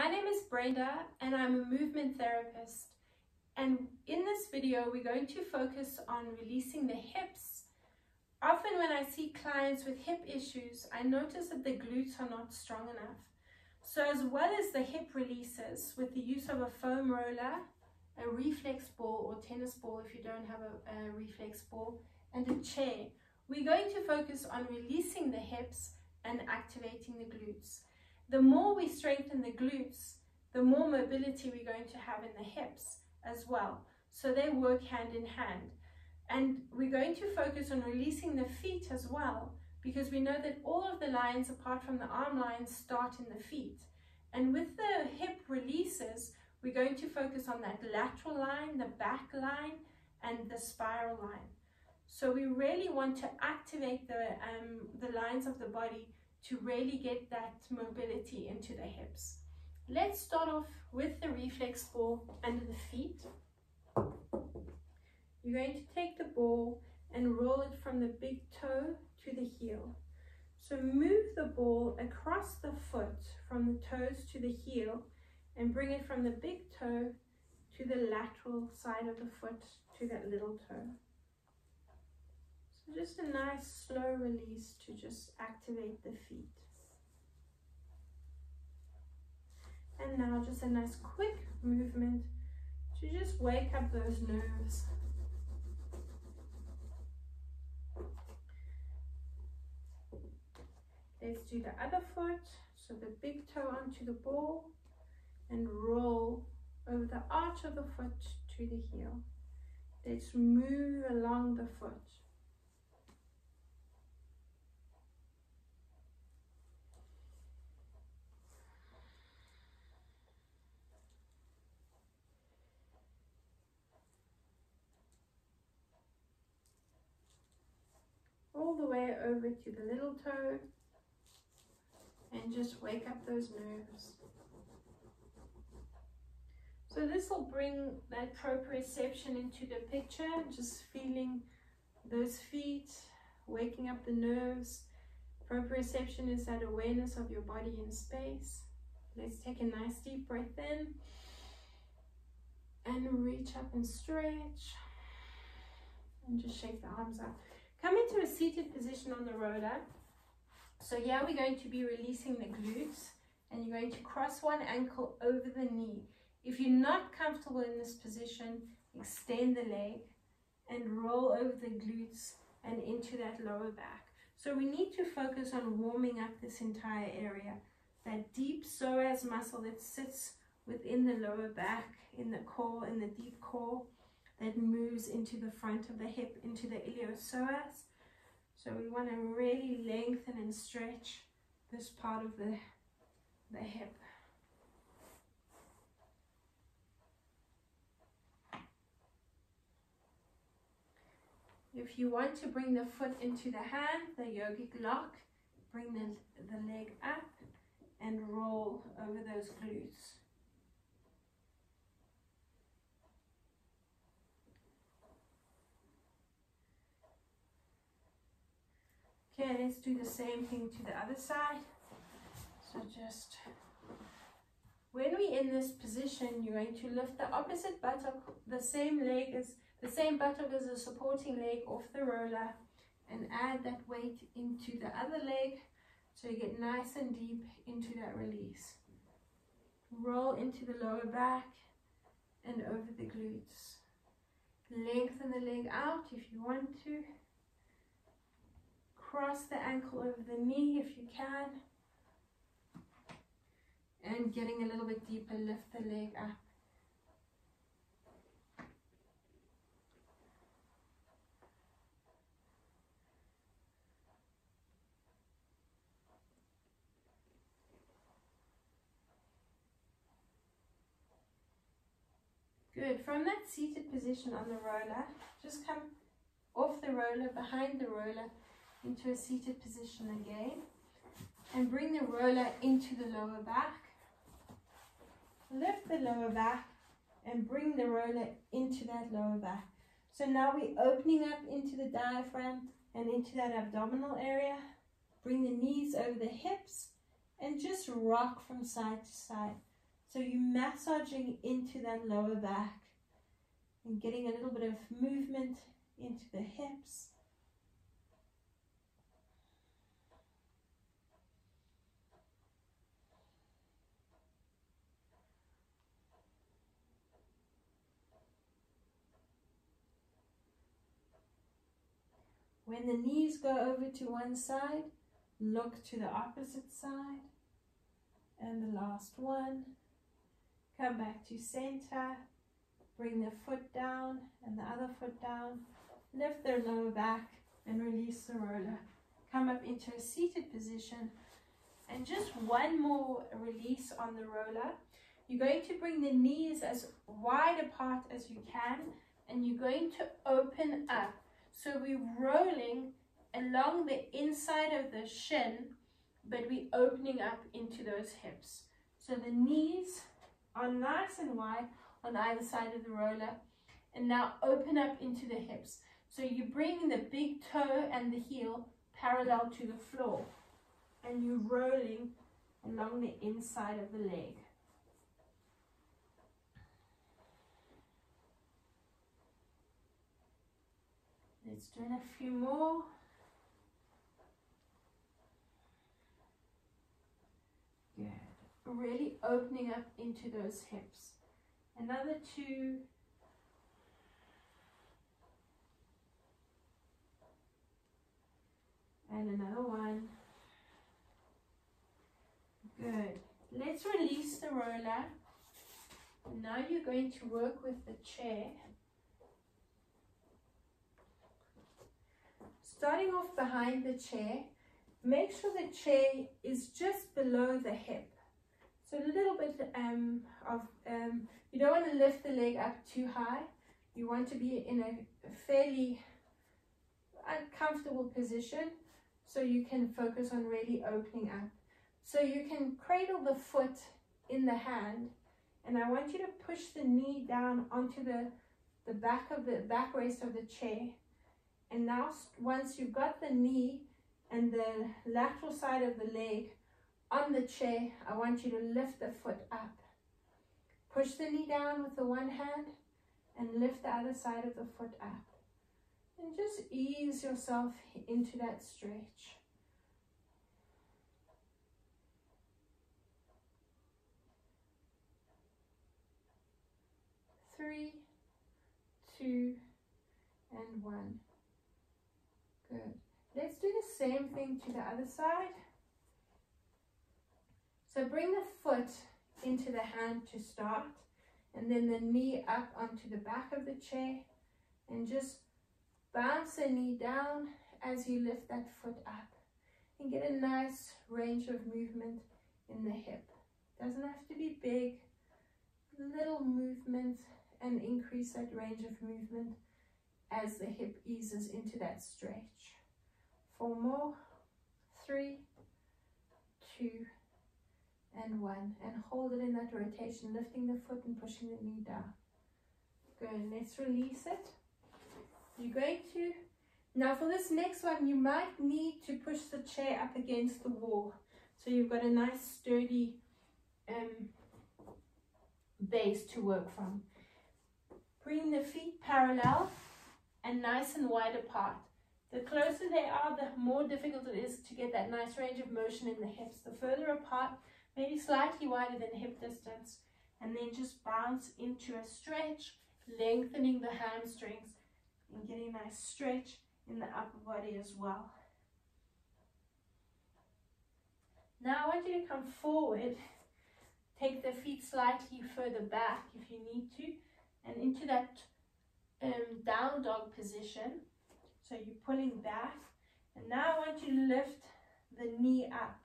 My name is Brenda and I'm a movement therapist. And in this video, we're going to focus on releasing the hips. Often when I see clients with hip issues, I notice that the glutes are not strong enough. So as well as the hip releases with the use of a foam roller, a reflex ball or tennis ball if you don't have a, a reflex ball, and a chair, we're going to focus on releasing the hips and activating the glutes. The more we strengthen the glutes, the more mobility we're going to have in the hips as well. So they work hand in hand. And we're going to focus on releasing the feet as well, because we know that all of the lines apart from the arm lines start in the feet. And with the hip releases, we're going to focus on that lateral line, the back line, and the spiral line. So we really want to activate the, um, the lines of the body to really get that mobility into the hips. Let's start off with the reflex ball under the feet. You're going to take the ball and roll it from the big toe to the heel. So move the ball across the foot from the toes to the heel and bring it from the big toe to the lateral side of the foot to that little toe. Just a nice slow release to just activate the feet. And now just a nice quick movement to just wake up those nerves. Let's do the other foot. So the big toe onto the ball and roll over the arch of the foot to the heel. Let's move along the foot. Way over to the little toe and just wake up those nerves. So this will bring that proprioception into the picture, just feeling those feet, waking up the nerves. Proprioception is that awareness of your body in space. Let's take a nice deep breath in and reach up and stretch and just shake the arms out. Come into a seated position on the roller. So here we're going to be releasing the glutes and you're going to cross one ankle over the knee. If you're not comfortable in this position, extend the leg and roll over the glutes and into that lower back. So we need to focus on warming up this entire area. That deep psoas muscle that sits within the lower back, in the core, in the deep core, that moves into the front of the hip, into the iliopsoas. So we want to really lengthen and stretch this part of the, the hip. If you want to bring the foot into the hand, the yogic lock, bring the, the leg up and roll over those glutes. Okay, let's do the same thing to the other side. So just, when we're in this position, you're going to lift the opposite buttock, the same leg as, the same buttock as the supporting leg off the roller and add that weight into the other leg so you get nice and deep into that release. Roll into the lower back and over the glutes. Lengthen the leg out if you want to cross the ankle over the knee if you can. And getting a little bit deeper, lift the leg up. Good. From that seated position on the roller, just come off the roller, behind the roller, into a seated position again and bring the roller into the lower back. Lift the lower back and bring the roller into that lower back. So now we're opening up into the diaphragm and into that abdominal area. Bring the knees over the hips and just rock from side to side. So you're massaging into that lower back and getting a little bit of movement into the hips. When the knees go over to one side, look to the opposite side. And the last one. Come back to center. Bring the foot down and the other foot down. Lift their lower back and release the roller. Come up into a seated position. And just one more release on the roller. You're going to bring the knees as wide apart as you can. And you're going to open up so we're rolling along the inside of the shin, but we're opening up into those hips. So the knees are nice and wide on either side of the roller. And now open up into the hips. So you bring the big toe and the heel parallel to the floor. And you're rolling along the inside of the leg. Let's do a few more. Good. Really opening up into those hips. Another two. And another one. Good. Let's release the roller. Now you're going to work with the chair. Starting off behind the chair, make sure the chair is just below the hip. So a little bit um, of, um, you don't want to lift the leg up too high. You want to be in a fairly uncomfortable position so you can focus on really opening up. So you can cradle the foot in the hand and I want you to push the knee down onto the, the back of the back rest of the chair and now once you've got the knee and the lateral side of the leg on the chair, I want you to lift the foot up. Push the knee down with the one hand and lift the other side of the foot up. And just ease yourself into that stretch. Three, two, and one. Good. Let's do the same thing to the other side. So bring the foot into the hand to start and then the knee up onto the back of the chair and just bounce the knee down as you lift that foot up and get a nice range of movement in the hip. Doesn't have to be big, little movement and increase that range of movement as the hip eases into that stretch. Four more, three, two, and one. And hold it in that rotation, lifting the foot and pushing the knee down. Good, let's release it. You're going to, now for this next one, you might need to push the chair up against the wall. So you've got a nice sturdy um, base to work from. Bring the feet parallel and nice and wide apart. The closer they are, the more difficult it is to get that nice range of motion in the hips. The further apart, maybe slightly wider than hip distance, and then just bounce into a stretch, lengthening the hamstrings and getting a nice stretch in the upper body as well. Now I want you to come forward, take the feet slightly further back if you need to, and into that um, down dog position. So you're pulling back. And now I want you to lift the knee up.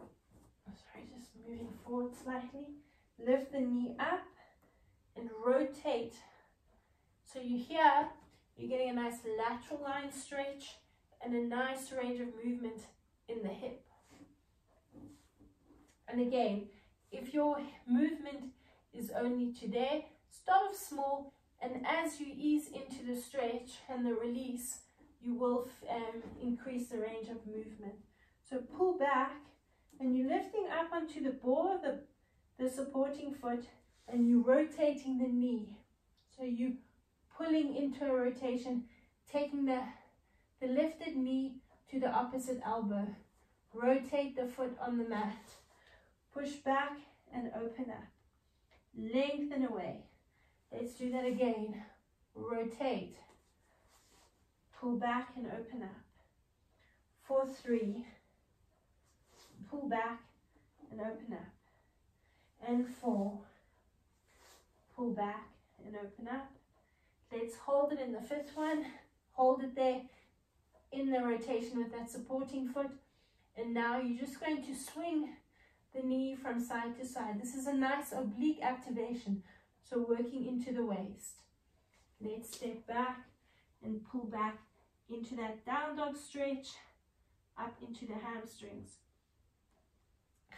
Oh, sorry, just moving forward slightly. Lift the knee up and rotate. So you here, you're getting a nice lateral line stretch and a nice range of movement in the hip. And again, if your movement is only today, start off small and as you ease into the stretch and the release, you will um, increase the range of movement. So pull back and you're lifting up onto the ball of the, the supporting foot and you're rotating the knee. So you pulling into a rotation, taking the, the lifted knee to the opposite elbow. Rotate the foot on the mat. Push back and open up. Lengthen away. Let's do that again. Rotate. Pull back and open up. For three. Pull back and open up. And four. Pull back and open up. Let's hold it in the fifth one. Hold it there in the rotation with that supporting foot. And now you're just going to swing the knee from side to side. This is a nice oblique activation. So working into the waist. Let's step back and pull back into that down dog stretch, up into the hamstrings.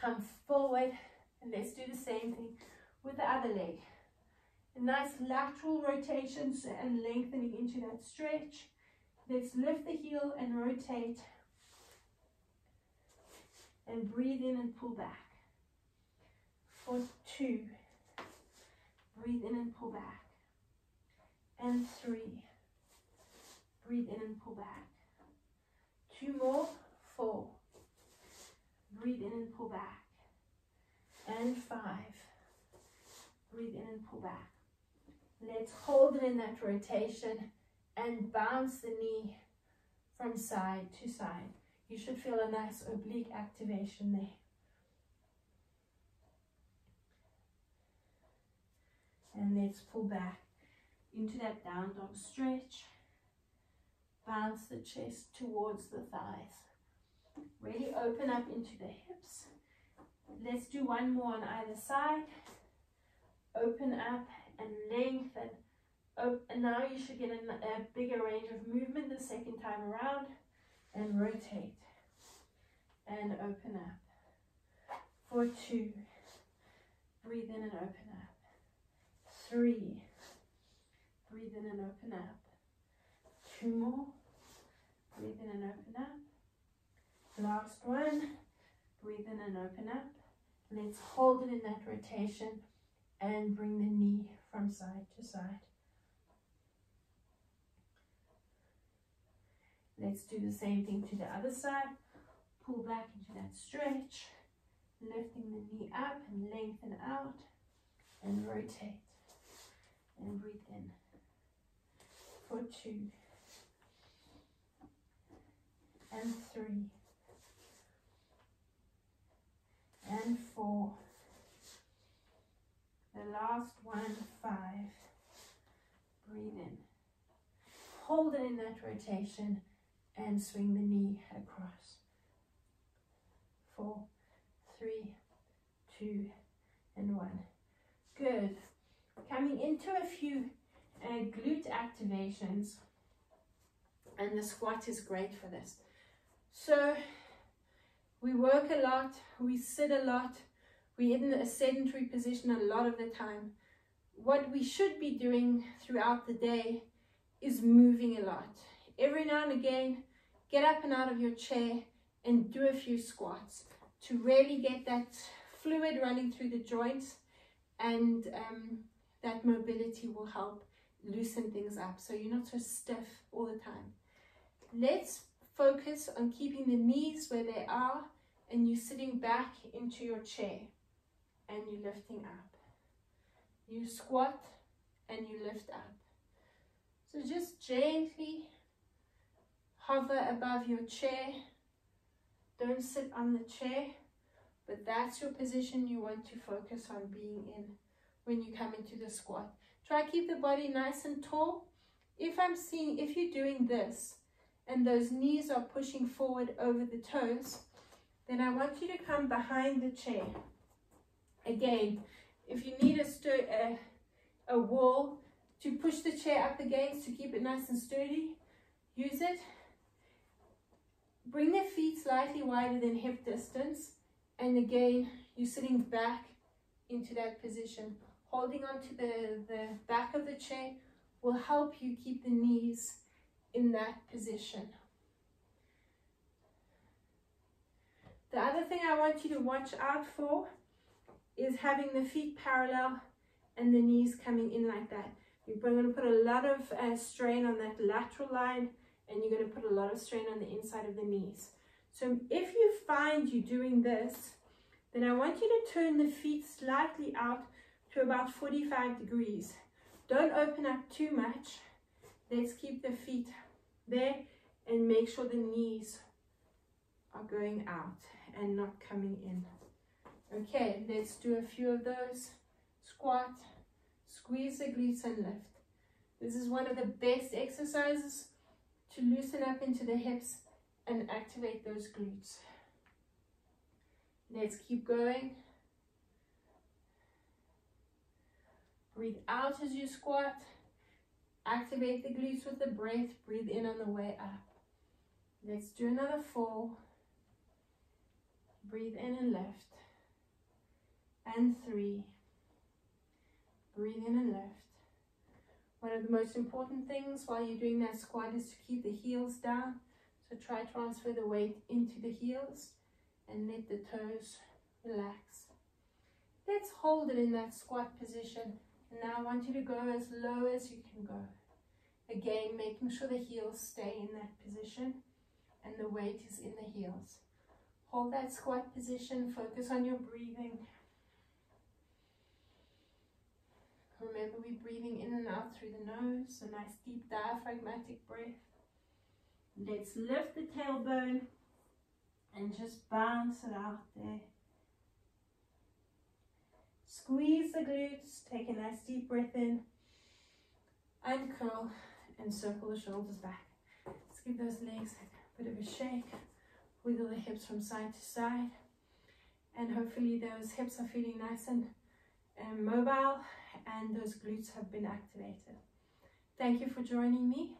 Come forward and let's do the same thing with the other leg. A nice lateral rotations and lengthening into that stretch. Let's lift the heel and rotate. And breathe in and pull back. For two. Breathe in and pull back. And three. Breathe in and pull back. Two more. Four. Breathe in and pull back. And five. Breathe in and pull back. Let's hold it in that rotation and bounce the knee from side to side. You should feel a nice oblique activation there. And let's pull back into that down dog stretch. Bounce the chest towards the thighs. Really open up into the hips. Let's do one more on either side. Open up and lengthen. And now you should get a, a bigger range of movement the second time around and rotate and open up. For two, breathe in and open up. Three, breathe in and open up. Two more, breathe in and open up. Last one, breathe in and open up. Let's hold it in that rotation and bring the knee from side to side. Let's do the same thing to the other side. Pull back into that stretch, lifting the knee up and lengthen out and rotate and breathe in for two and three and four the last one, five. Breathe in. Hold it in that rotation and swing the knee across. Four, three, two, and one. Good. Coming into a few uh, glute activations. And the squat is great for this. So we work a lot, we sit a lot, we're in a sedentary position a lot of the time. What we should be doing throughout the day is moving a lot. Every now and again, get up and out of your chair and do a few squats to really get that fluid running through the joints and um, that mobility will help loosen things up so you're not so stiff all the time. Let's focus on keeping the knees where they are and you're sitting back into your chair and you're lifting up. You squat and you lift up. So just gently hover above your chair. Don't sit on the chair, but that's your position you want to focus on being in when you come into the squat. Try keep the body nice and tall. If I'm seeing, if you're doing this and those knees are pushing forward over the toes, then I want you to come behind the chair. Again, if you need a, a, a wall to push the chair up against to keep it nice and sturdy, use it. Bring the feet slightly wider than hip distance. And again, you're sitting back into that position. Holding onto the, the back of the chair will help you keep the knees in that position. The other thing I want you to watch out for is having the feet parallel and the knees coming in like that. You're going to put a lot of uh, strain on that lateral line and you're going to put a lot of strain on the inside of the knees. So if you find you're doing this, then I want you to turn the feet slightly out to about 45 degrees. Don't open up too much. Let's keep the feet there and make sure the knees are going out and not coming in. Okay, let's do a few of those. Squat, squeeze the glutes and lift. This is one of the best exercises to loosen up into the hips and activate those glutes. Let's keep going. Breathe out as you squat. Activate the glutes with the breath. Breathe in on the way up. Let's do another four. Breathe in and lift. And three. Breathe in and lift. One of the most important things while you're doing that squat is to keep the heels down. So try transfer the weight into the heels and let the toes relax. Let's hold it in that squat position. And now I want you to go as low as you can go. Again, making sure the heels stay in that position and the weight is in the heels. Hold that squat position, focus on your breathing. Remember we're breathing in and out through the nose, a nice deep diaphragmatic breath. Let's lift the tailbone and just bounce it out there. Squeeze the glutes, take a nice deep breath in, and curl and circle the shoulders back. Let's give those legs a bit of a shake, wiggle the hips from side to side, and hopefully those hips are feeling nice and, and mobile and those glutes have been activated. Thank you for joining me